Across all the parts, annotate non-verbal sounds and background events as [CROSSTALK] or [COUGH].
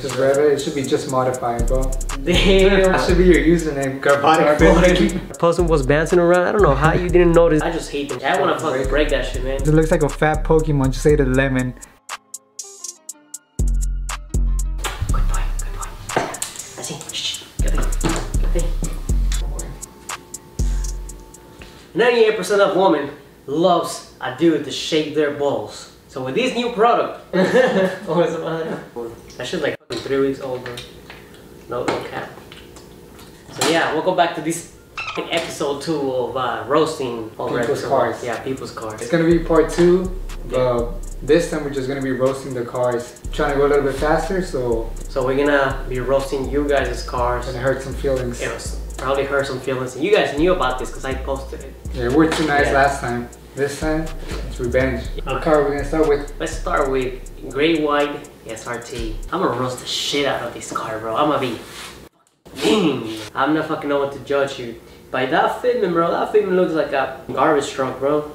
Just rev it. It should be just modified, bro. Damn. That should be your username. Garbodic Fitment. Person was bouncing around. I don't know how you didn't notice. I just hate them. I want to fucking break that shit, man. It looks like a fat Pokemon. Just say the lemon. Good boy, good boy. I see. Shh, good thing. Good thing. 98% of women loves a dude to shake their balls. So with this new product, [LAUGHS] [LAUGHS] oh, it's about that shit like three weeks bro. No, no cap. So yeah, we'll go back to this episode two of uh, roasting over People's cars. Yeah, people's cars. It's gonna be part two. Uh, this time we're just gonna be roasting the cars, trying to go a little bit faster, so So we're gonna be roasting you guys' cars. And gonna hurt some feelings. It was probably hurt some feelings. And you guys knew about this because I posted it. Yeah, we're too nice Yeah. last time. This time, it's revenge. What car are we gonna start with? Let's start with gray white SRT. I'm gonna roast the shit out of this car, bro. I'm gonna be mean. I'm not fucking know what to judge you. By that fitment, bro, that fitment looks like a garbage truck, bro.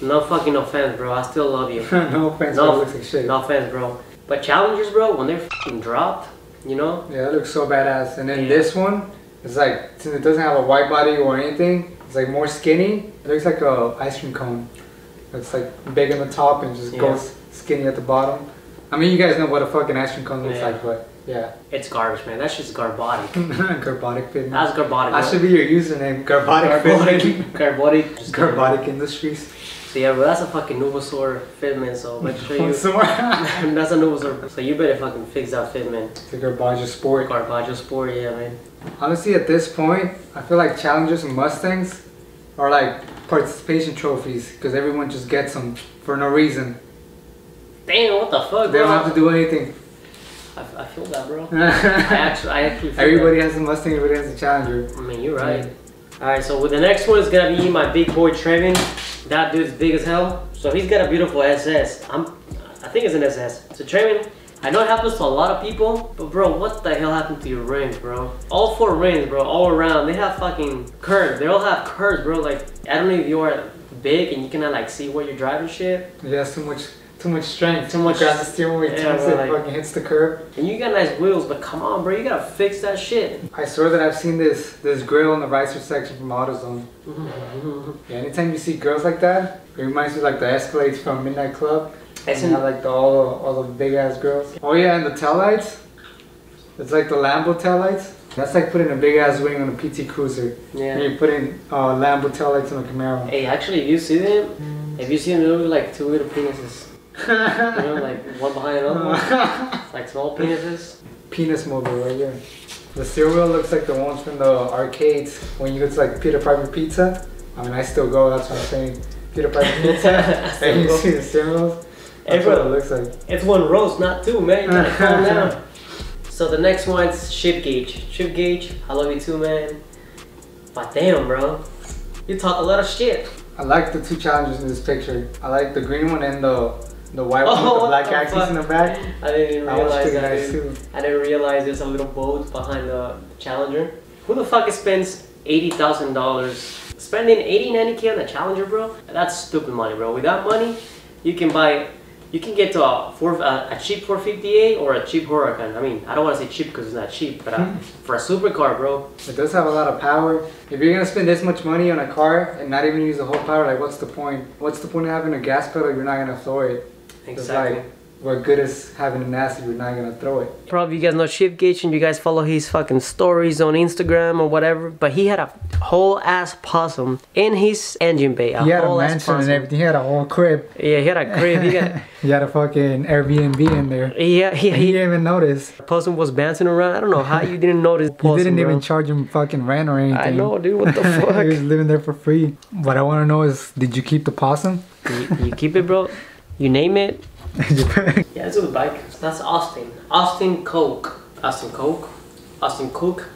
No fucking offense, bro. I still love you. [LAUGHS] no offense, No, looks like shit. no offense, bro. But challengers, bro, when they're fucking dropped, you know, Yeah, it looks so badass. And then Yeah. this one, it's like since it doesn't have a white body or anything, it's like more skinny. It looks like a ice cream cone. It's like big on the top and just Yeah. goes skinny at the bottom. I mean, you guys know what a fucking ice cream cone looks Yeah. like, but yeah, it's garbage, man. That shit's garbodic. [LAUGHS] Garbodic Fitness. That's garbodic. That should be your username, Garbodic Fitness. [LAUGHS] Garbodic. Just Garbodic Industries. So yeah, bro, that's a fucking Nuvosaur fitment, so make sure you... Somewhere. [LAUGHS] that's a Nuvosaur, so you better fucking fix that fitment. It's a Garbage Sport. Garbaggio Sport, yeah, man. Honestly, at this point, I feel like Challengers and Mustangs are like participation trophies because everyone just gets them for no reason. Damn, what the fuck, bro? They don't have to do anything. I, I feel that, bro. [LAUGHS] I actually, I actually feel Everybody has a Mustang, everybody has a Challenger. I mean, you're right. Alright, so with the next one is gonna be my big boy Trevin. That dude's big as hell. So he's got a beautiful SS. I'm, I think it's an SS. So Trevin, I know it happens to a lot of people, but bro, what the hell happened to your rings, bro? All four rings, bro, all around, they have fucking curves. They all have curves, bro. Like, I don't know if you are big and you cannot like see where you're driving shit. It has too much, too much strength. Too much- Grabs the steering wheel, Yeah, turns it, like- fucking hits the curb. And you got nice wheels, but come on, bro, you gotta fix that shit. I swear that I've seen this this grill in the ricer section from AutoZone. [LAUGHS] Yeah, anytime you see girls like that, it reminds me like the Escalades from Midnight Club. It's And how, like the, all all the big ass girls. Oh yeah, and the taillights. It's like the Lambo taillights. That's like putting a big ass wing on a PT Cruiser. Yeah. And you're putting uh, Lambo taillights on a Camaro. Hey, actually, if you see them, if you see them, they look like two little penises. You know, like one behind another one. [LAUGHS] Like small penises. Penis mobile right here. The steering wheel looks like the ones from the arcades when you go to like Peter Piper Pizza. I mean, I still go. That's what I'm saying. Peter Piper [LAUGHS] Pizza. and you see the steering wheels. That's Hey, what it looks like. It's one roast, not two, man. You gotta calm [LAUGHS] down. So the next one's Shift Gauge. Shift Gauge, I love you too, man. But damn, bro. You talk a lot of shit. I like the two Challengers in this picture. I like the green one and the the white one Oh, with the black the axis in the back. I didn't even realize that. dude. too. I didn't realize there's a little boat behind the Challenger. Who the fuck spends eighty thousand dollars spending 80, 90k on a Challenger, bro? That's stupid money, bro. With that money, you can buy, you can get to a four, a, a cheap 458 or a cheap Huracan. I mean, I don't want to say cheap because it's not cheap, but uh, for a supercar, bro, It does have a lot of power. If you're gonna spend this much money on a car and not even use the whole power, like what's the point? What's the point of having a gas pedal if you're not gonna throw it? It's exactly. like what good is having an ass if you're not gonna throw it? Probably you guys know Shift Gauge and you guys follow his fucking stories on Instagram or whatever. But he had a whole ass possum in his engine bay. A He had a whole ass mansion and everything. He had a whole crib. Yeah, he had a crib. He got. [LAUGHS] He had a fucking Airbnb in there. [LAUGHS] Yeah, he, he he, didn't even notice. Possum was bouncing around. I don't know how you didn't notice. You Possum, didn't even charge him fucking rent or anything. I know, dude. What the [LAUGHS] fuck? he was living there for free. What I want to know is, did you keep the possum? you, you keep it, bro. You name it. [LAUGHS] Yeah, it's a good bike. That's Austin. Austin Coke. Austin Coke. Austin Cook.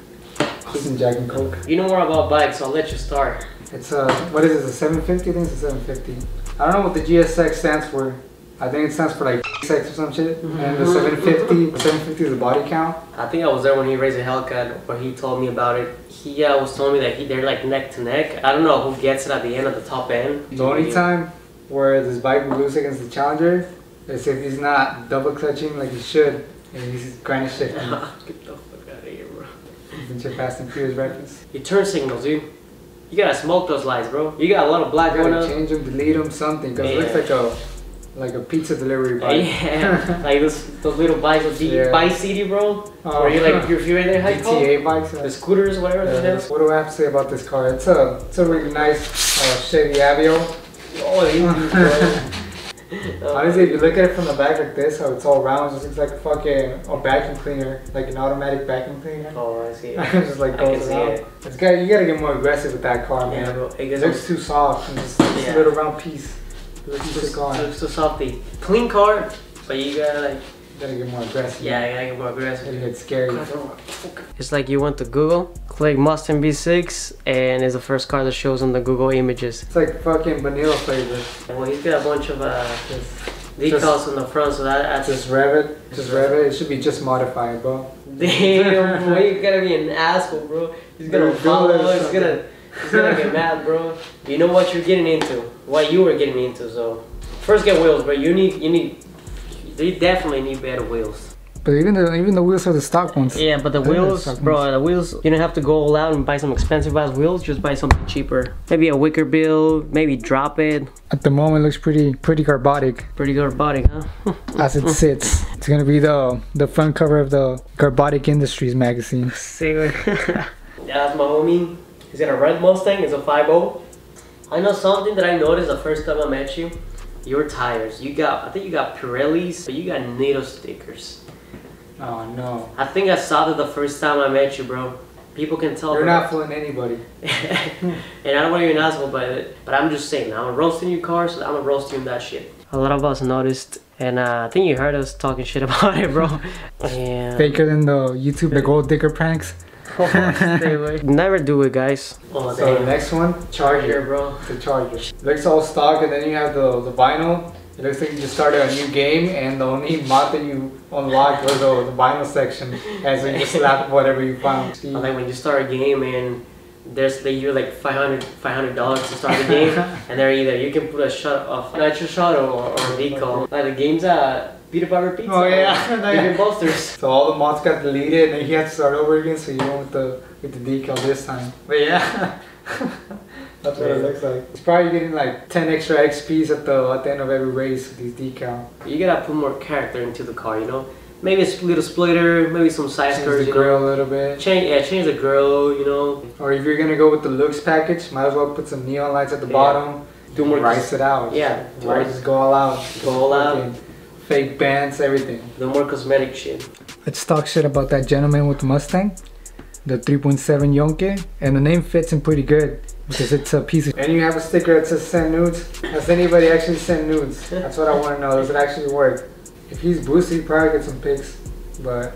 Austin Jack and Coke. You know more about bikes, so I'll let you start. It's a what is it? A 750? I think it's a 750. I don't know what the GSX stands for. I think it stands for like sex or some shit. And the 750, the 750 is the body count. I think I was there when he raised a Hellcat, where he told me about it. He uh, was telling me that he, they're like neck to neck. I don't know who gets it at the end of the top end. The only time where this bike will lose against the Challenger is if he's not double clutching like he should And he's kind of shifting. [LAUGHS] Get [LAUGHS] the fuck out of here, bro. Isn't your Fast and Furious reference? Your turn signals, dude. You gotta smoke those lights, bro. You got a lot of black You gotta change them, delete them, something. Because it looks like a like a pizza delivery [LAUGHS] bike. Yeah, like those those little bikes with the Yeah. Vice City, bro. Oh. Where you like you're you're in there, how you call bikes. The scooters, whatever Yeah, that is. What do I have to say about this car? It's a it's a really nice uh, Chevy Aveo. Oh, easy, bro. Honestly, if you look at it from the back like this, how it's all round, it just looks like a fucking a vacuum cleaner, like an automatic vacuum cleaner. Oh, I see. It [LAUGHS] it. just like I can goes see around. it. It's got you gotta get more aggressive with that car, Yeah, man. bro. It It looks too soft and just, just Yeah. a little round piece. It looks too on. looks so softy. Clean car, but you gotta like, gotta get more aggressive. yeah, you gotta get more It aggressive. gets scary. It's like you went to Google, click Mustang V6, and it's the first car that shows on the Google images. It's like fucking vanilla flavor. Well, he's got a bunch of uh, Just, decals on the front, so that adds just rev it. Just rev it. It should be just modified, bro. Damn, [LAUGHS] boy, you gotta be an asshole, bro. He's gonna Dude, follow, it or he's gonna, he's gonna get mad, bro. You know what you're getting into, what you were getting into. So, first get wheels, bro. You need, you need, you definitely need better wheels. But even the even the wheels are the stock ones. Yeah, but the They're wheels, suck bro, the wheels, you don't have to go all out and buy some expensive ass wheels. Just buy something cheaper. Maybe a wicker bill, maybe drop it. At the moment, it looks pretty pretty garbotic Pretty body, huh? [LAUGHS] as it sits. It's gonna be the the front cover of the Garbotic Industries magazine. See, [LAUGHS] yeah, that's my homie. He's got a red Mustang. It's a 5.0. I know something that I noticed the first time I met you. Your tires. You got, I think you got Pirellis, but you got Nitto stickers. Oh no, I think I saw that the first time I met you, bro. People can tell. you're not fooling anybody. [LAUGHS] and I don't want to be an asshole, but but I'm just saying, I'm a roasting your car, so I'm a roasting you in that shit. A lot of us noticed, and uh, I think you heard us talking shit [LAUGHS] about it, bro. [LAUGHS] yeah. Faker than the YouTube the gold digger pranks. Stay [LAUGHS] away. Never do it, guys. Oh, So the next one, Charger, Charger. bro. The Charger. Looks all stock, and then you have the the vinyl. It looks like you just started a new game, and the only mod that you unlocked was the, the vinyl section, as so you just slap whatever you found. I [LAUGHS] like when you start a game and there's they you like 500 dollars to start the game, [LAUGHS] and they're either you can put a shot of nitro shot or, or a decal. Like the game's uh beat up over pizza. Oh, yeah. Even [LAUGHS] posters. So all the mods got deleted, and he had to start over again. So you went with the with the decal this time. But yeah, [LAUGHS] that's what it looks like. It's probably getting like 10 extra XP's at the at the end of every race with these decal. You gotta put more character into the car, you know. Maybe a little splitter, maybe some side Change skirts, the you know. grill a little bit. Change yeah, change the grill, you know. Or if you're gonna go with the looks package, might as well put some neon lights at the Yeah. bottom. Do more Rice it out. Yeah, Or more- just go all out. Go all out. Fucking Fake bands, everything. No more cosmetic shit. Let's talk shit about that gentleman with the Mustang, the 3.7 Yonke, and the name fits him pretty good because it's a piece of. And you have a sticker that says send nudes. Does anybody actually send nudes? That's what I want to know. Does it actually work? If he's boosted, he probably get some pics, but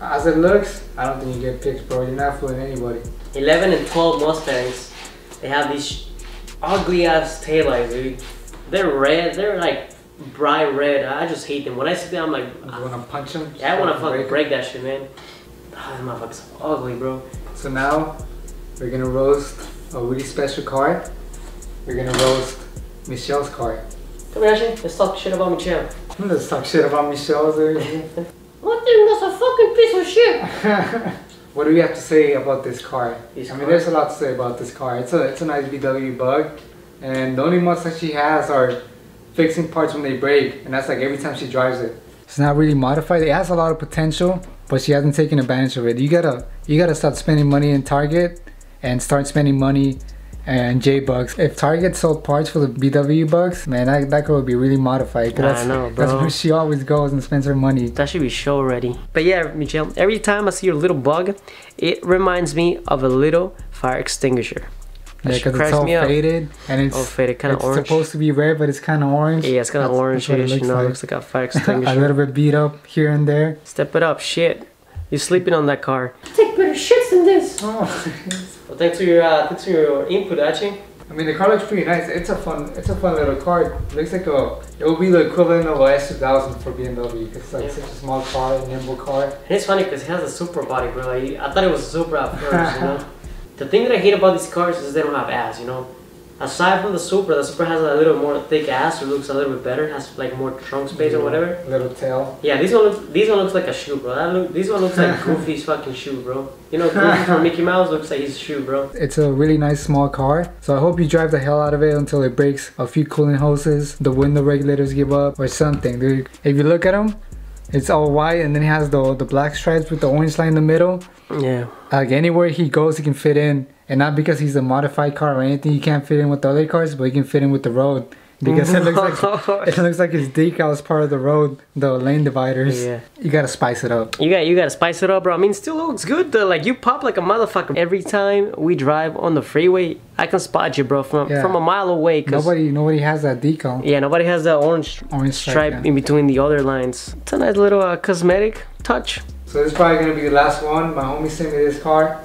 as it looks, I don't think you get pics, bro. You're not fooling anybody. 11 and 12 Mustangs, they have these ugly ass taillights, dude. They're red, they're like bright red. I just hate them. When I see them, I'm like, You wanna punch them. yeah, I wanna fucking him? break that shit, man. Ah, that motherfucker's ugly, bro. So now we're gonna roast a really special car. We're gonna roast Michelle's car. Come here, Ashley. Let's talk shit about Michelle. [LAUGHS] Let's talk shit about Michelle's. [LAUGHS] or- What thing? That's a fucking piece of shit. [LAUGHS] what do you have to say about this car? This I mean, car? there's a lot to say about this car. It's a it's a nice VW Bug, and the only mods that she has are fixing parts when they break, and that's like every time she drives it. It's not really modified. It has a lot of potential, but she hasn't taken advantage of it. You gotta you gotta start spending money in Target and start spending money and J Bugs. If Target sold parts for the VW Bugs, man, that, that girl would be really modified. 'cause I That's, know, that's where she always goes and spends her money. That should be show ready. But yeah, Michelle, every time I see your little bug, it reminds me of a little fire extinguisher. That Yeah, because it's all me up. faded and it's All faded, kind of it's orange. supposed to be red, but it's kind of orange. Yeah, it's kind of That's- orange that's what it you looks know, like. looks like a fire [LAUGHS] a little bit beat up here and there. Step it up, shit. You're sleeping on that car. I Take better shits than this. Oh, [LAUGHS] Well, thanks for your uh, thanks for your input, Archie. I mean the car looks pretty nice. It's a fun, it's a fun little car. It looks like a, it will be the equivalent of a S2000 for BMW. 'cause It's like Yeah. such a small car, a nimble car. And it's funny because it has a Supra body, bro. Like, I thought it was a Supra at first, you know. [LAUGHS] The thing that I hate about these cars is they don't have ass, you know. aside from the Supra, the Supra has a little more thick ass, it looks a little bit better, has like more trunk space or whatever. Little tail. Yeah, this one looks this one looks like a shoe, bro. That look this one looks like [LAUGHS] Goofy's fucking shoe, bro. You know, Goofy from Mickey Mouse looks like his shoe, bro. It's a really nice small car, so I hope you drive the hell out of it until it breaks a few cooling hoses, the window regulators give up, or something, dude. If you look at him, it's all white, and then he has the the black stripes with the orange line in the middle. Yeah. Like anywhere he goes, he can fit in, and not because he's a modified car or anything. He can't fit in with the other cars, but he can fit in with the road because it looks like [LAUGHS] it looks like his decal is part of the road, the lane dividers. Yeah. You gotta spice it up. You got you gotta spice it up, bro. I mean, still looks good though. Like you pop like a motherfucker every time we drive on the freeway. I can spot you, bro, from Yeah. from a mile away. Cause Nobody nobody has that decal. yeah, nobody has that orange Orange stripe, stripe yeah. in between the other lines. It's a nice little uh, cosmetic touch. So this is probably gonna be the last one. My homie sent me this car,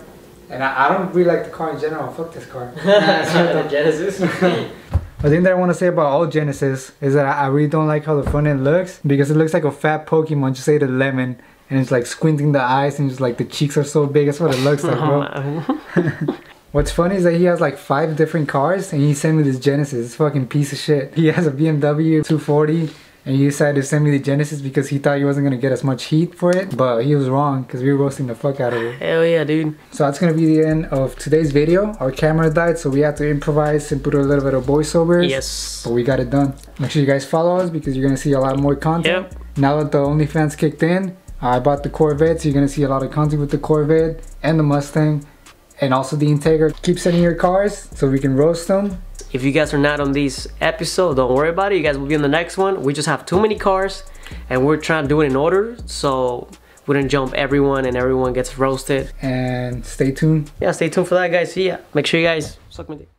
and I, I don't really like the car in general. Fuck this car. [LAUGHS] the Genesis. [LAUGHS] The thing that I want to say about all Genesis is that I really don't like how the front end looks because it looks like a fat Pokemon, just ate a lemon, and it's like squinting the eyes and just like the cheeks are so big. That's what it looks like, bro. [LAUGHS] Oh, [LAUGHS] What's funny is that he has like five different cars and he sent me this Genesis. It's fucking piece of shit. He has a BMW 240 and he decided to send me the Genesis because he thought he wasn't gonna get as much heat for it, but he was wrong because we were roasting the fuck out of it. Hell yeah, dude. So that's gonna be the end of today's video. Our camera died, so we had to improvise and put a little bit of voiceovers. Yes. But we got it done. Make sure you guys follow us because you're gonna see a lot more content. Yep. Now that the OnlyFans kicked in, I bought the Corvette, so you're gonna see a lot of content with the Corvette and the Mustang, and also the Integra. Keep sending your cars so we can roast them. If you guys are not on this episode, don't worry about it. You guys will be on the next one. We just have too many cars and we're trying to do it in order. So we didn't jump everyone and everyone gets roasted. And stay tuned. Yeah, stay tuned for that, guys. See ya. Make sure you guys suck my dick.